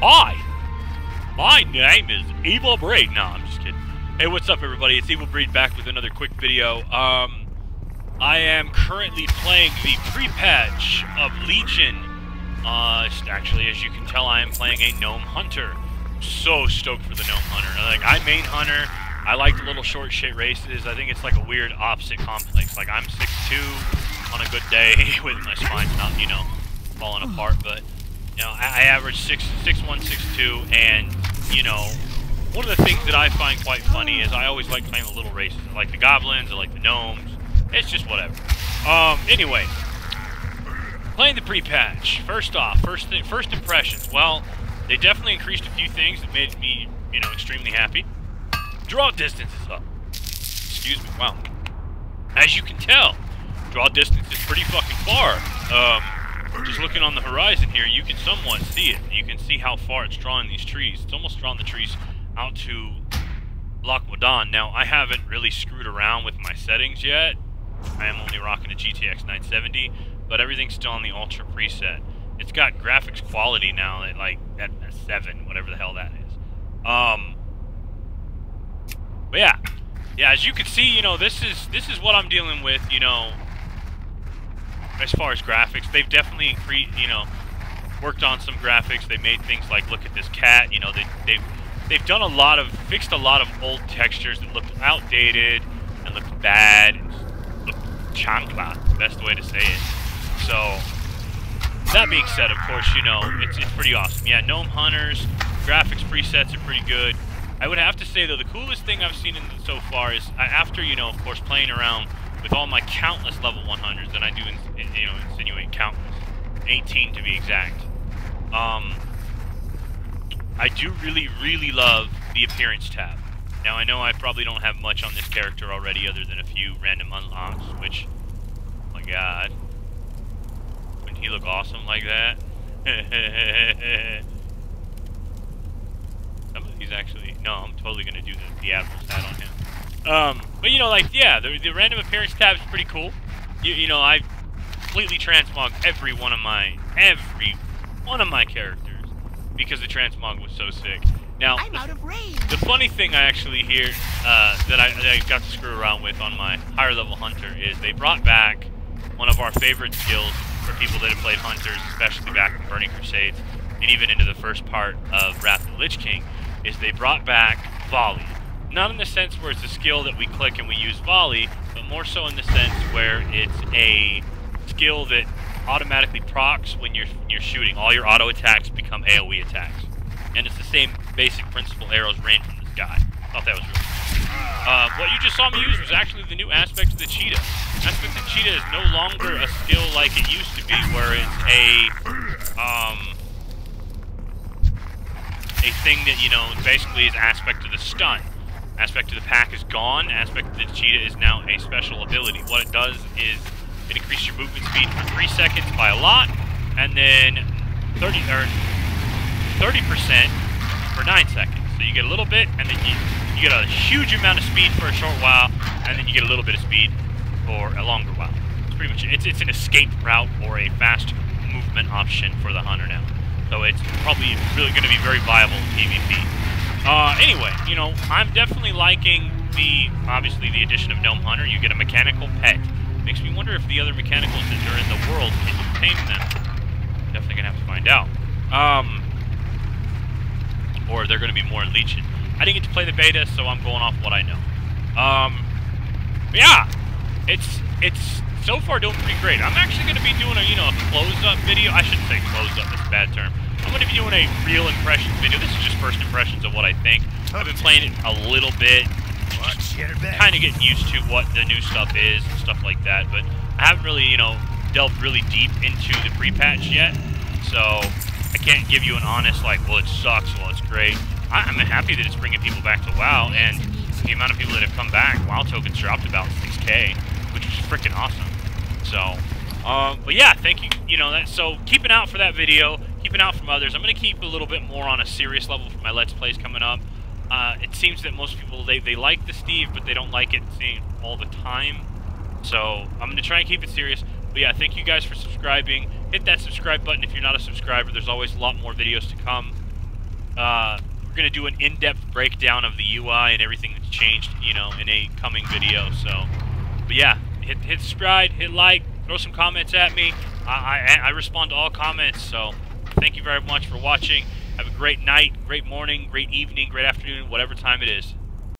Hi! My name is Evil Breed. No, I'm just kidding. Hey, what's up, everybody? It's Evil Breed back with another quick video. Um, I am currently playing the pre-patch of Legion. Uh, actually, as you can tell, I am playing a Gnome Hunter. So stoked for the Gnome Hunter. Like, I main Hunter. I like the little short shit races. I think it's like a weird opposite complex. Like, I'm 6'2", on a good day with my spine not, you know, falling apart, but you know, I, I average six, six one, six two, and you know, one of the things that I find quite funny is I always like playing the little races. I like the goblins, I like the gnomes. It's just whatever. Um, anyway, playing the pre-patch. First off, first thing, first impressions. Well, they definitely increased a few things that made me, you know, extremely happy. Draw distance is up. Excuse me. Wow. As you can tell, draw distance is pretty fucking far. Um, just looking on the horizon here, you can somewhat see it. You can see how far it's drawing these trees. It's almost drawn the trees out to Loch Modan. Now, I haven't really screwed around with my settings yet. I am only rocking a GTX 970, but everything's still on the Ultra preset. It's got graphics quality now at like at, at 7, whatever the hell that is. Um, but yeah, yeah, as you can see, you know, this is this is what I'm dealing with, you know, as far as graphics, they've definitely increased, you know, worked on some graphics. They made things like look at this cat. You know, they they've they've done a lot of fixed a lot of old textures that looked outdated and looked bad and looked chancla, best way to say it. So that being said, of course, you know, it's it's pretty awesome. Yeah, Gnome Hunters, graphics presets are pretty good. I would have to say though, the coolest thing I've seen in so far is after you know, of course, playing around with all my countless level 100s, and I do, you know, insinuate countless, 18 to be exact. Um, I do really, really love the appearance tab. Now, I know I probably don't have much on this character already other than a few random unlocks, which, oh my god, wouldn't he look awesome like that? Somebody's actually, no, I'm totally to do the, the Admiral's hat on him. Um, but you know, like, yeah, the, the random appearance tab is pretty cool. You, you know, I completely transmogged every one of my, every one of my characters because the transmog was so sick. Now, the, the, funny thing I actually hear uh, that, I, that I got to screw around with on my higher level hunter is they brought back one of our favorite skills for people that have played hunters, especially back in Burning Crusades, and even into the first part of Wrath of the Lich King, is they brought back volley. Not in the sense where it's a skill that we click and we use volley, but more so in the sense where it's a skill that automatically procs when you're you're shooting. All your auto attacks become AoE attacks. And it's the same basic principle arrows rain from the sky. Thought that was really cool. Uh, what you just saw me use was actually the new aspect of the cheetah. Aspect of the cheetah is no longer a skill like it used to be, where it's a um, a thing that you know basically is aspect of the stun. Aspect of the pack is gone. Aspect of the cheetah is now a special ability. What it does is it increases your movement speed for 3 seconds by a lot, and then 30 or 30% for 9 seconds. So you get a little bit, and then you, you get a huge amount of speed for a short while, and then you get a little bit of speed for a longer while. It's pretty much it's it's an escape route or a fast movement option for the hunter now. So it's probably really going to be very viable in PvP. Uh, anyway, you know, I'm definitely liking the, obviously, the addition of Gnome Hunter. You get a mechanical pet. Makes me wonder if the other mechanicals that are in the world can you tame them. Definitely gonna have to find out. Um, or they're gonna be more in Legion. I didn't get to play the beta, so I'm going off what I know. Um, yeah, it's it's so far doing pretty great. I'm actually gonna be doing a you know a close-up video. I shouldn't say close-up; it's a bad term. I'm going to be doing a real impressions video. This is just first impressions of what I think. I've been playing it a little bit, kind of getting used to what the new stuff is and stuff like that, but I haven't really, you know, delved really deep into the pre-patch yet, so I can't give you an honest, like, well, it sucks, well, it's great. I'm happy that it's bringing people back to WoW, and the amount of people that have come back, WoW tokens dropped about 6k, which is freaking awesome. So, um, but yeah, thank you, you know, that, so keep an eye out for that video keep out from others. I'm going to keep a little bit more on a serious level for my Let's Plays coming up. Uh, it seems that most people, they, they like the Steve, but they don't like it seeing all the time. So I'm going to try and keep it serious. But yeah, thank you guys for subscribing. Hit that subscribe button if you're not a subscriber. There's always a lot more videos to come. Uh, we're going to do an in-depth breakdown of the UI and everything that's changed, you know, in a coming video. So, but yeah, hit, hit subscribe, hit like, throw some comments at me. I, I, I respond to all comments, so... Thank you very much for watching. Have a great night, great morning, great evening, great afternoon, whatever time it is.